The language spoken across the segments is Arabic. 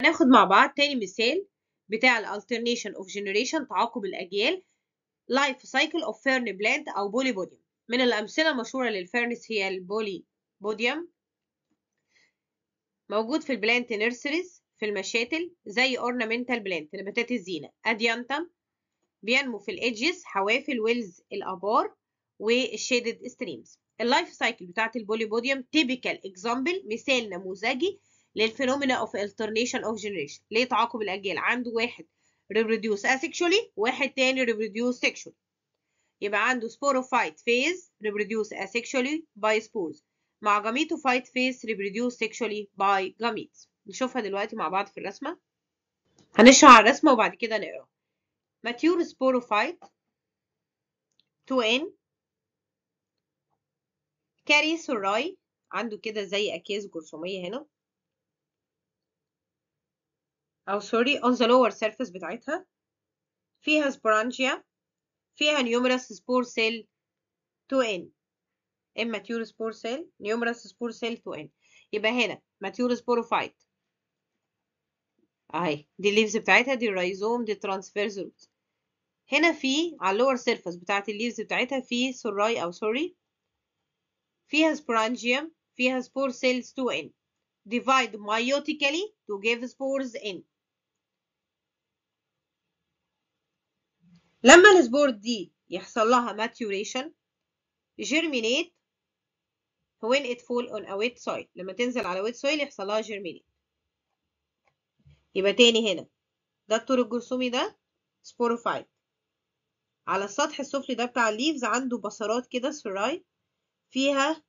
هناخد مع بعض تاني مثال بتاع ال alternation of generation تعاقب الأجيال life cycle of fern plant أو polypodium من الأمثلة المشهورة لل ferns هي ال polypodium موجود في ال plant nurseries في المشاتل زي ornamental plant نباتات الزينة. Adiantum بينمو في ال edges حوافل wells الآبار وال shaded streams ال life cycle بتاعت ال polypodium typical example مثال نموذجي لل phenomena of alternation of generation ليه تعاقب الأجيال عنده واحد reproduce asexually واحد تاني reproduce sexually يبقى عنده sporophyte phase reproduce asexually by spores مع gametophyte phase reproduce sexually by gametes نشوفها دلوقتي مع بعض في الرسمة هنشرح على الرسمة وبعد كده نقرا mature sporophyte 2n carry sori عنده كده زي أكياس جرثومية هنا أو sori on the lower surface بتاعتها. فيها sporangia فيها numerous spore cell 2n immature spore cell numerous spore cell 2n يبقى هنا mature sporophyte أهي دي ال leaves بتاعتها دي ال rhizome دي ال transverse root هنا في على ال lower surface بتاعت ال leaves بتاعتها في sori أو sori فيها sporangium فيها spore cells 2n divide meiotically to give spores n لما ال spore دي يحصل لها maturation germinate when it fall on a wet soil. لما تنزل على wet soil يحصل لها germinate. يبقى تاني هنا. ده الطور الجرثومي ده sporophyte على السطح السفلي ده بتاع ال leaves عنده بثرات كده sori فيها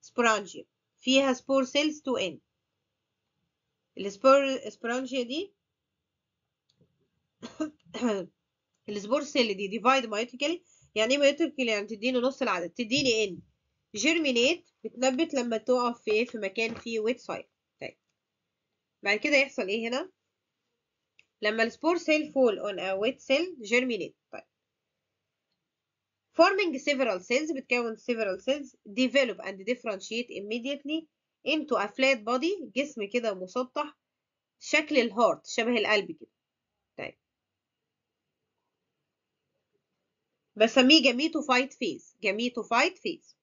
sporangia فيها spore cells 2n ال spore sporangia دي ال spore cell دي divide meiotically يعني إيه meiotically يعني تديني نص العدد. تديني n germinate بتنبت لما تقع في إيه؟ في مكان فيه wet soil طيب. بعد كده يحصل إيه هنا؟ لما ال spore cell fall on a wet soil germinate. طيب. forming several cells بتكون several cells develop and differentiate immediately into a flat body جسم كده مسطح شكل ال heart شبه القلب كده طيب بسميه gametophyte phase gametophyte phase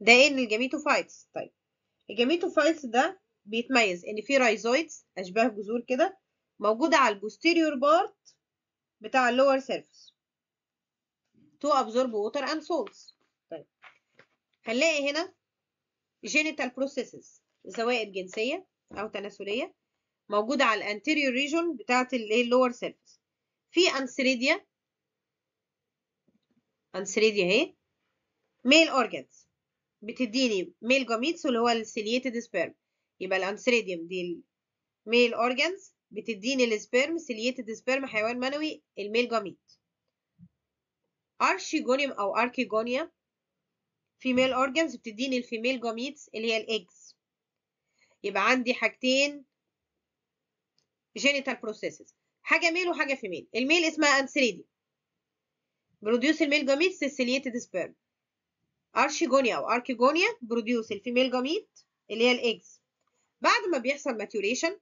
ده إيه ال gametophytes طيب. ال gametophytes ده بيتميز إن فيه rhizoids أشباه جذور كده موجودة على ال posterior part بتاع ال lower surface to absorb water and salts طيب. هنلاقي هنا genital processes زوائد جنسية أو تناسلية موجودة على ال anterior region بتاعة ال lower surface في antheridia antheridia اهي. male organs بتديني male gametes اللي هو ال ciliated sperm يبقى ال antheridium دي ال male organs بتديني ال sperm ciliated sperm حيوان منوي ال male gamete archegonium أو archegonia female organs بتديني ال female gametes اللي هي ال eggs يبقى عندي حاجتين genital processes حاجة male وحاجة female ال male اسمها antheridium produce ال male gametes ال ciliated sperm archegonia أو archegonia produce ال female gamete اللي هي ال eggs بعد ما بيحصل maturation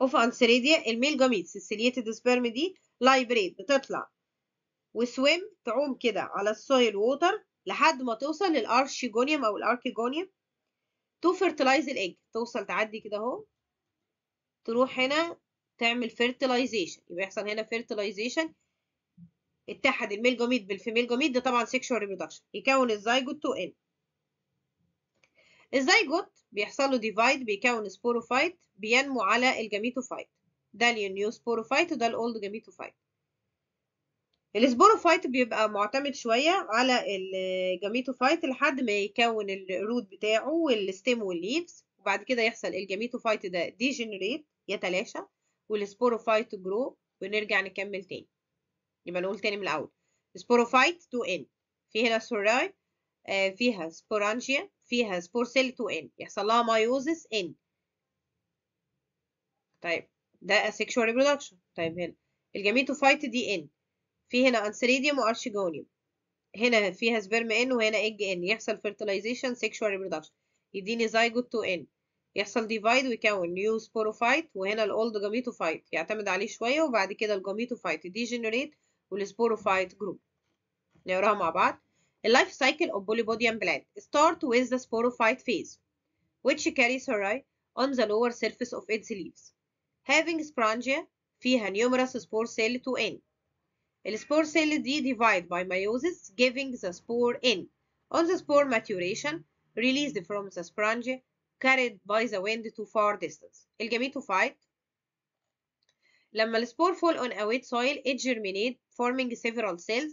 of antheridia ال male gametes ال ciliated sperm دي liberate بتطلع و swim تعوم كده على ال soil water لحد ما توصل لل archegonium أو ال archegonium to fertilize ال egg توصل تعدي كده أهو. تروح هنا تعمل fertilization يبقى يحصل هنا fertilization اتحد ال male gamete بال female gamete ده طبعا sexual reproduction يكون ال zygote 2n ال zygote بيحصل له divide بيكون sporophyte بينمو على الجاميتوفايت. ده النيو سبوروفايت وده الاولد جاميتوفايت السبوروفايت بيبقى معتمد شوية على ال gametophyte لحد ما يكون ال root بتاعه وال stem وال leaves وبعد كده يحصل ال gametophyte ده degenerate يتلاشى وال sporophyte grow ونرجع نكمل تاني. يبقى نقول تاني من الأول. sporophyte 2N في هنا sori آه فيها sporangia فيها spore cell 2N يحصل لها meiosis N طيب ده asexual reproduction. طيب هنا. ال gametophyte دي N في هنا antheridium و archegonium. هنا فيها sperm N وهنا egg N يحصل fertilization sexual reproduction. يديني زيجوت 2N يحصل divide ويكون. new sporophyte وهنا ال old gametophyte. يعتمد عليه شوية وبعد كده الجاميتوفايت. ديجنريت والسبوروفايت جروب نقراها مع بعض اللايف سايكل of Polypodium plant start with the sporophyte phase which carries her on the lower surface of its leaves having sporangia فيها numerous spore cell to N السبور cell دي divide by meiosis giving the spore in on the spore maturation released from the sporangia carried by the wind to far distance الجاميتوفايت لما السبور fall on a wet soil it germinate forming several cells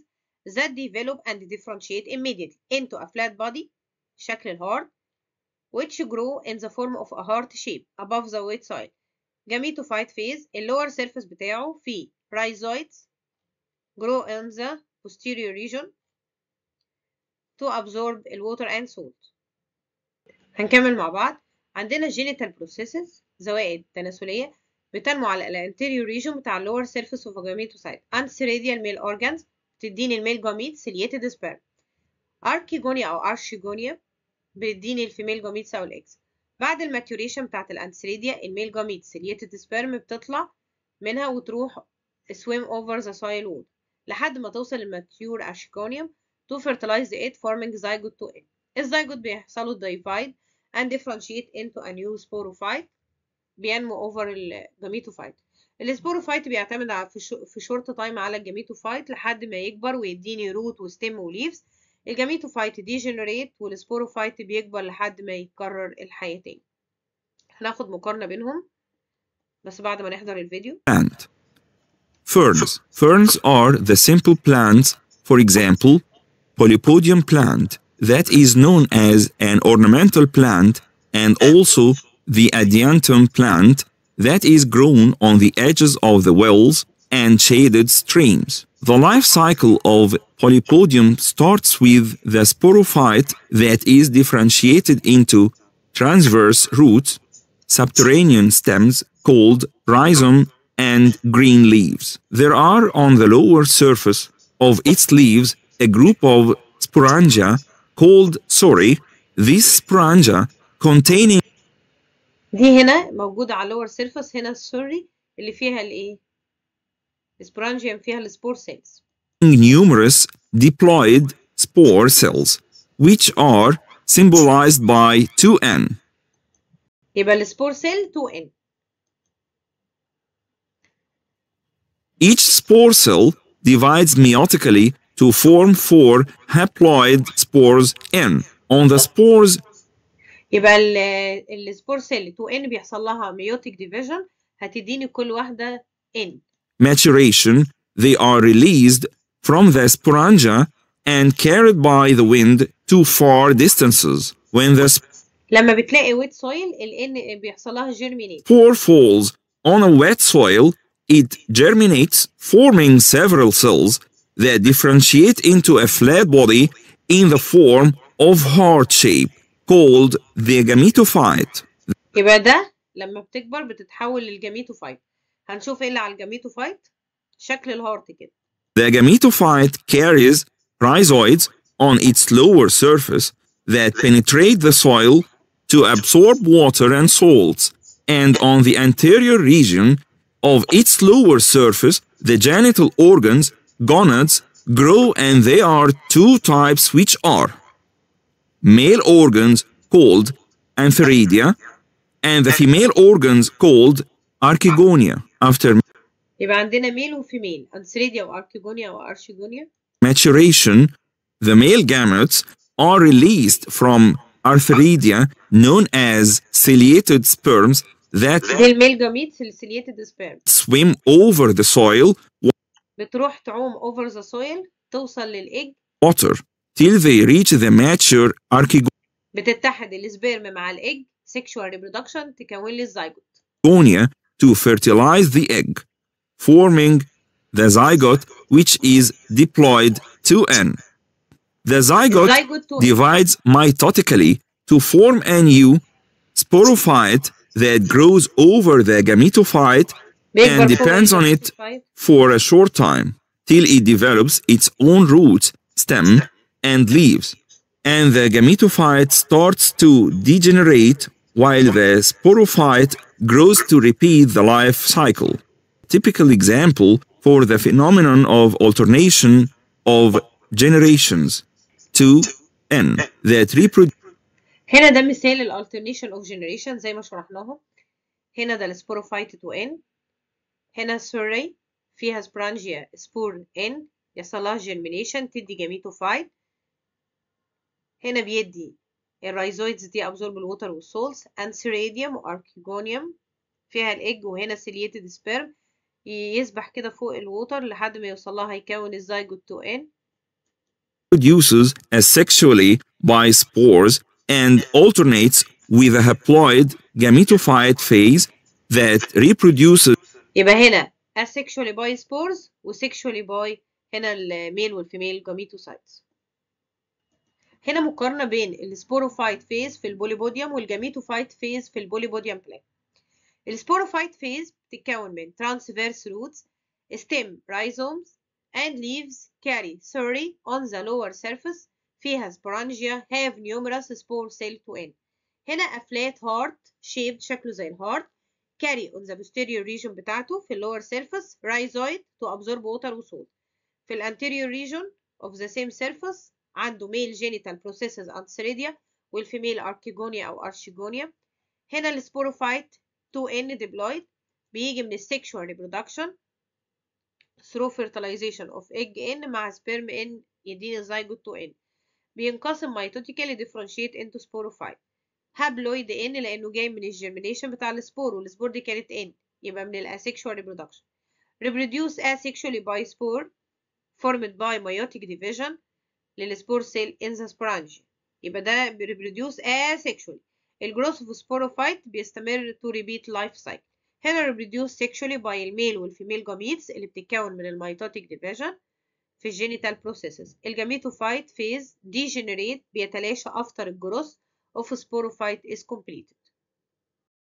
that develop and differentiate immediately into a flat body شكل الهارت which grow in the form of a heart shape above the wet soil gametophyte phase اللور surface بتاعه فيه rhizoids grow in the posterior region to absorb the water and salt هنكمل مع بعض عندنا genital processes زوائد تناسلية بتنمو على ال anterior region بتاع ال lower surface of a gametophyte antheridia male organs بتديني ال male gamete ciliated sperm archegonia أو archegonia بتديني ال female gametes أو ال eggs بعد ال maturation بتاعت ال antheridia ال male gamete ciliated sperm بتطلع منها وتروح swim over the soil water. لحد ما توصل لل mature archegonium to fertilize the egg forming zygote to egg الزيجوت بيحصلوا divide and differentiate into a new sporophyte بينمو over ال gametophyte ال sporophyte بيعتمد في short time على ال gametophyte لحد ما يكبر ويديني روت وستيم وليفز الجاميتوفايت ديجنريت والسبوروفايت بيكبر لحد ما يتكرر الحياتين هناخد مقارنة بينهم بس بعد ما نحضر الفيديو plant. Ferns. Ferns are the simple plants, for example, Polypodium plant, that is known as an ornamental plant, and also the Adiantum plant, that is grown on the edges of the wells and shaded streams. The life cycle of Polypodium starts with the sporophyte that is differentiated into transverse roots, subterranean stems called rhizome, and green leaves. There are on the lower surface of its leaves a group of sporangia called sori. These sporangia containing دي هنا موجودة على اللور سيرفس هنا السوري اللي فيها الايه السبرانجيوم فيها السبور سيلز numerous diploid spore cells, which are symbolized by 2n. يبقى السبور سيل 2 n Each spore cell divides meiotically to form four haploid spores n. On the spores, يبقى ال- السبور سيل 2 n بيحصل لها ميوتيك ديفيجن هتديني كل واحدة n maturation, they are released from the sporangia and carried by the wind to far distances. When the لما بتلاقي ويت سويل ال n بيحصل لها جيرمينيت spore falls on a wet soil, it germinates, forming several cells that differentiate into a flat body in the form of heart shape, called the gametophyte. يبقى ده لما بتكبر بتتحول للجاميتوفايت هنشوف ايه اللي على الجاميتوفايت شكل الهارت كده The gametophyte carries rhizoids on its lower surface that penetrate the soil to absorb water and salts, and on the anterior region of its lower surface, the genital organs, gonads, grow, and they are two types which are male organs called antheridia and the female organs called archegonia. After يبقى عندنا ميل وفيميل انسريديا واركيجونيا وارشيجونيا maturation, the male gametes are released from artheridia known as ciliated sperms that دي الميل جاميت السيليتد سبيرم swim over the soil بتروح تعوم اوفر ذا سويل توصل للايج water till they reach the mature بتتحد السبيرم مع الايج سيكشوال ريبرودكشن تكون لي الزيجوت archegonia to fertilize the egg, forming the zygote which is diploid 2n. The zygote الزيجوت تو divides mitotically to form a new sporophyte that grows over the gametophyte بيكبر and فوق depends on it الجاميتوفايت for a short time till it develops its own roots, stem, and leaves. And the gametophyte starts to degenerate while the sporophyte grows to repeat the life cycle. Typical example for the phenomenon of alternation of generations 2n that reproduce هنا ده مثال ال alternation of generation زي ما شرحناهم هنا ده السبوروفايت 2n هنا سوري فيها سبرانجيا سبور n يحصل لها germination تدي جاميتوفايت هنا بيدي ال rhizoids دي absorb ال water وال salts antheridium و archegonium فيها الايج وهنا ciliated sperm يسبح كده فوق ال water لحد ما يوصل لها هيكون الزيجوت 2n produces asexually by spores and alternates with a haploid gametophyte phase that reproduces يبقى هنا asexually by spores و sexually by هنا ال male وال female gametocytes هنا مقارنة بين السبوروفايت فيز في البوليبوديوم والجاميتوفايت فيز في البوليبوديوم بلان السبوروفايت فيز بتتكون من transverse roots stem rhizomes and leaves carry sori on the lower surface فيها sporangia have numerous spore cell to end هنا a flat heart shaped شكله زي الهارت carry on the posterior region بتاعته في lower surface rhizoid to absorb water وصوت في ال anterior region of the same surface عنده male genital processes antheridia والفيميل archegonia أو archegonia هنا السبوروفايت 2N diploid بيجي من السexual reproduction through fertilization of egg N مع sperm N يديني zygote 2N بينقسم mitotically differentiate into sporophyte هابلويد N لأنه جاي من الجيرمينيشن بتاع السبور والسبور دي كانت N يبقى من الاسexual reproduction reproduce asexually by spore formed by meiotic division للسبور سيل in the sporangia يبقى ده reproduce asexually. الجروث في سبوروفايت بيستمر to repeat life cycle. هنا reproduce sexually by ال male وال female gametes اللي بتتكون من ال mitotic division في ال genital processes ال gametophyte phase degenerate بيتلاشى after ال growth of sporophyte is completed.